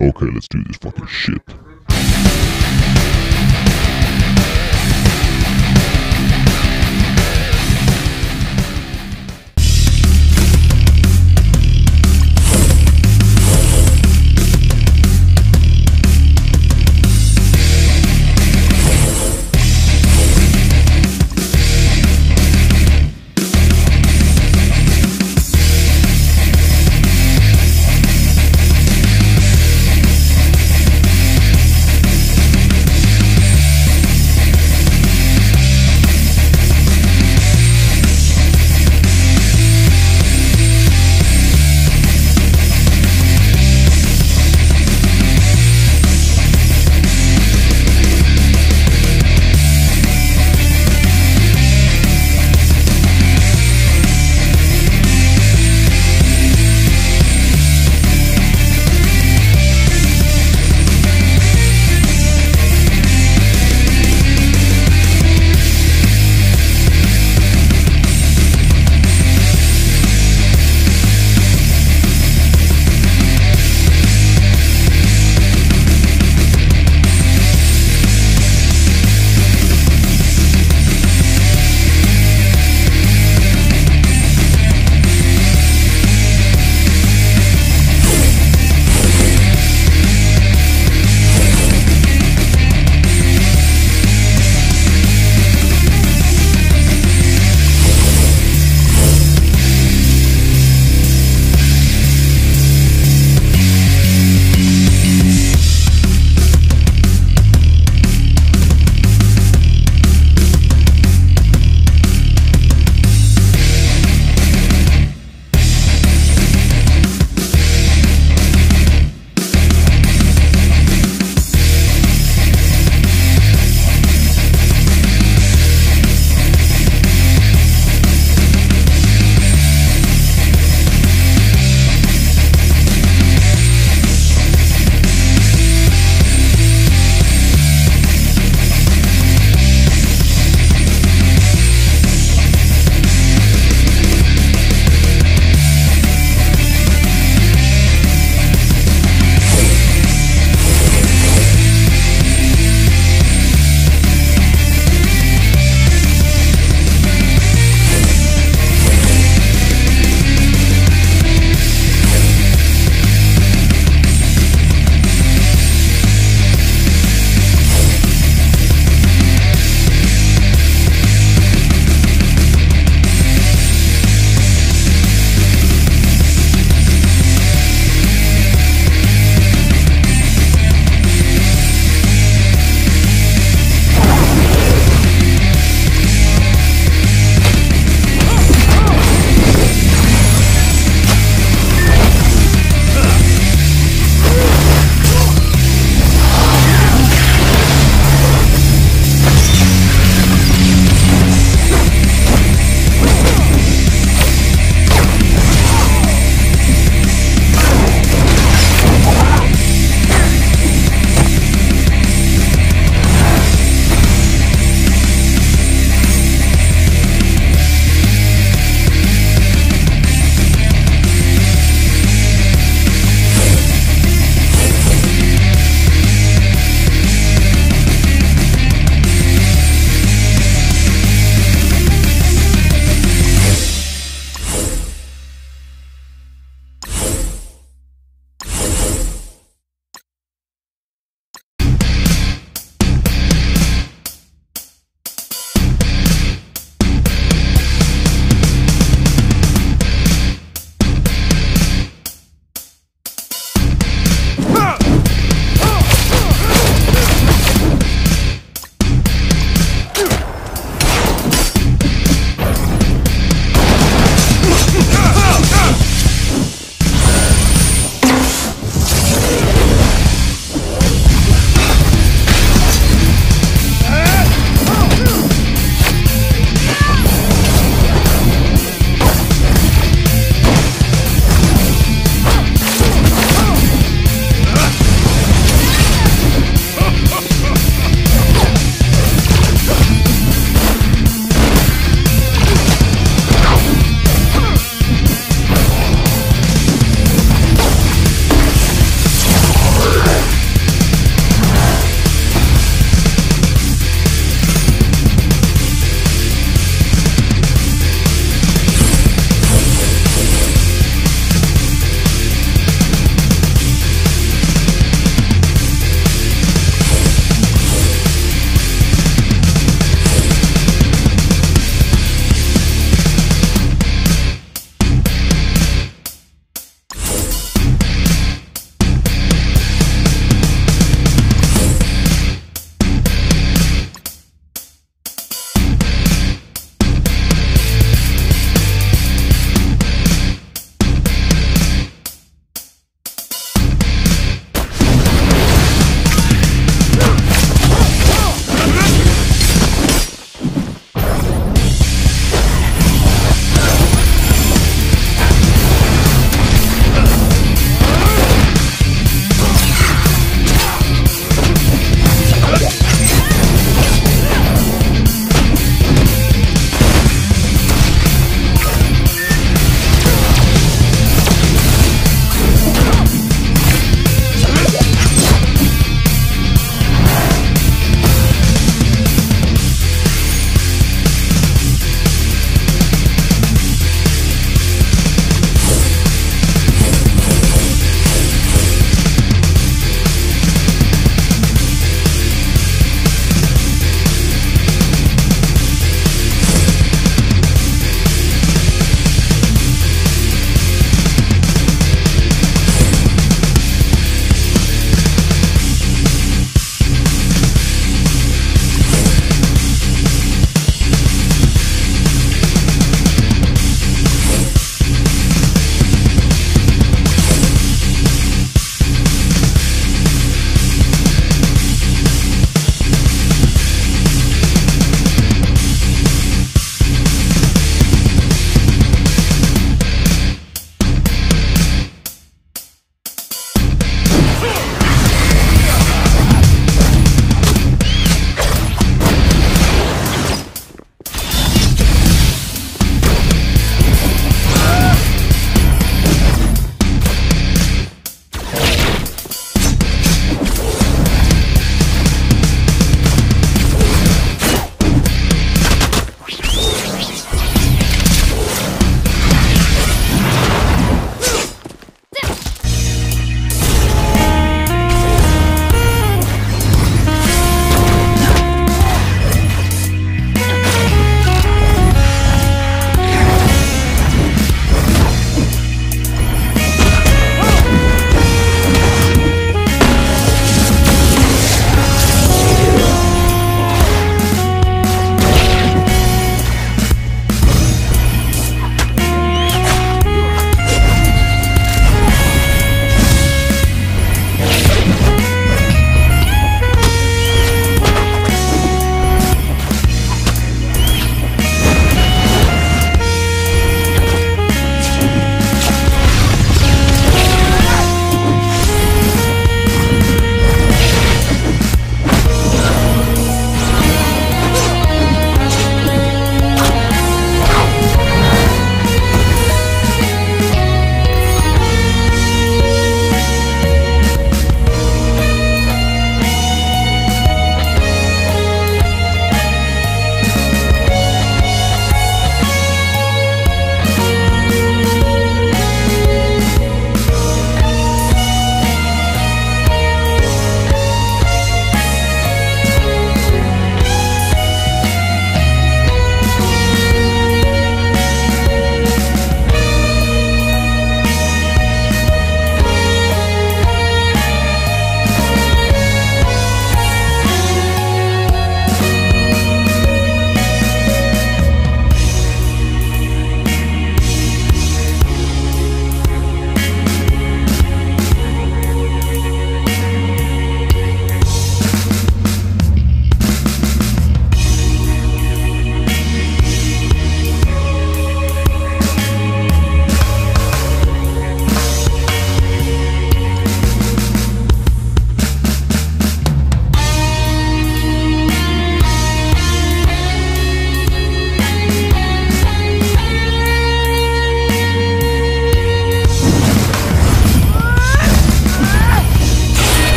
Okay, let's do this fucking shit.